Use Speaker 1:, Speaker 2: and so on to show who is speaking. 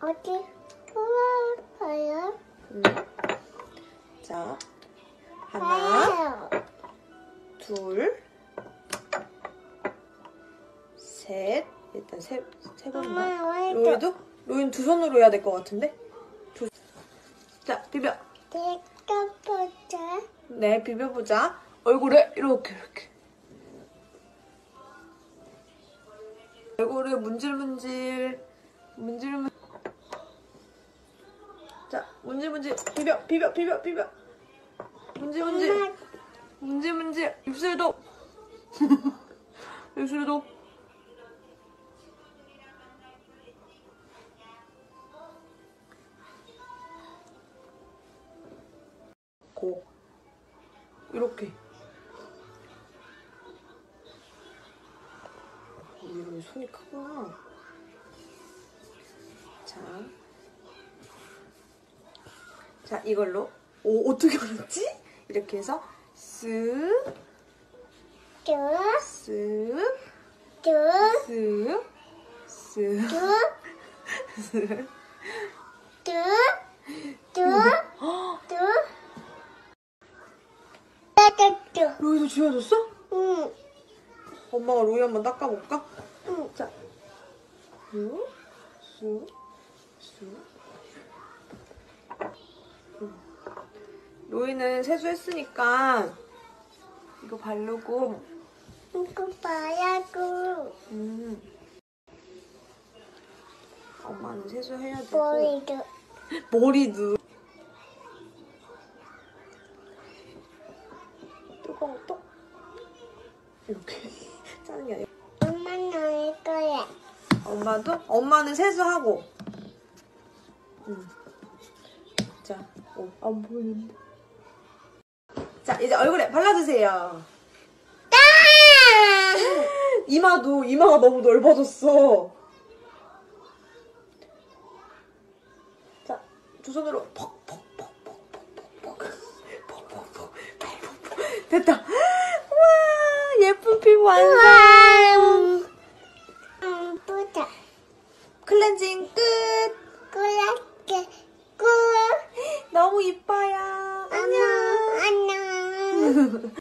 Speaker 1: 어디 풀어봐요?
Speaker 2: 음. 자, 하나. 둘, 셋. 일단 세, 세 번만. 로이도? 로이는 두 손으로 해야 될 것 같은데? 두... 자, 비벼.
Speaker 1: 내가 보자.
Speaker 2: 네, 비벼보자. 얼굴에 이렇게, 이렇게. 얼굴에 문질문질, 문질문질. 자, 문질문질. 비벼, 비벼, 비벼, 비벼. 문질문질.
Speaker 1: 엄마
Speaker 2: 문질문질. 입술도. 입술도. 고. 이렇게. 어, 이런 손이 크구나. 자. 자, 이걸로. 오, 어떻게 알았지? 이렇게 해서 쓱,
Speaker 1: 두,
Speaker 2: 쓱,
Speaker 1: 두,
Speaker 2: 쓱, 쓱,
Speaker 1: 두,
Speaker 2: 쓱.
Speaker 1: 두, 두,
Speaker 2: 헉,
Speaker 1: 두. 따뜻해.
Speaker 2: 로이도 지워졌어?
Speaker 1: 응,
Speaker 2: 엄마가 로이 한번 닦아볼까?
Speaker 1: 응.
Speaker 2: 자, 쑥, 쑥, 쑥. 음. 로이는 세수했으니까 이거 바르고,
Speaker 1: 이거 봐야고.
Speaker 2: 음. 엄마는 세수해야 되고.
Speaker 1: 머리도.
Speaker 2: 머리도. 뜨거워, 또. 이렇게. 짜는 게 아니라.
Speaker 1: 엄마는 할 거야.
Speaker 2: 엄마도? 엄마는 세수하고. 응. 자, 어, 안 보이는데. 자, 이제 얼굴에 발라주세요.
Speaker 1: 따!
Speaker 2: 이마도, 이마가 너무 넓어졌어. 자, 두 손으로 퍽, 퍽, 퍽, 퍽, 퍽, 퍽, 퍽, 퍽, 퍽, 퍽, 퍽, 퍽. 됐다. 와, 예쁜 피부 완성.
Speaker 1: 보자.
Speaker 2: 클렌징 끝.
Speaker 1: 그렇
Speaker 2: 너무 이뻐요.
Speaker 1: 안녕, 안녕.